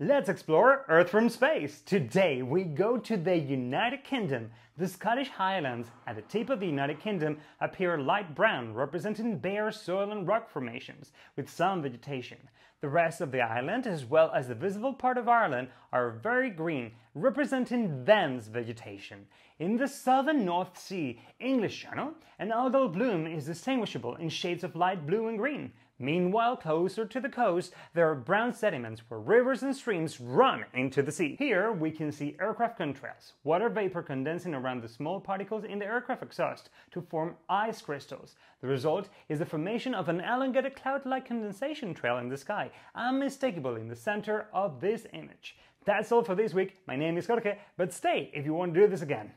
Let's explore Earth from space. Today we go to the United Kingdom. The Scottish Highlands at the tip of the United Kingdom appear light brown, representing bare soil and rock formations, with some vegetation. The rest of the island, as well as the visible part of Ireland, are very green, representing dense vegetation. In the southern North Sea, English Channel, an algal bloom is distinguishable in shades of light blue and green. Meanwhile, closer to the coast, there are brown sediments where rivers and streams run into the sea. Here, we can see aircraft contrails, water vapor condensing around the small particles in the aircraft exhaust to form ice crystals. The result is the formation of an elongated cloud-like condensation trail in the sky, unmistakable in the center of this image. That's all for this week. My name is Jorge, but stay if you want to do this again.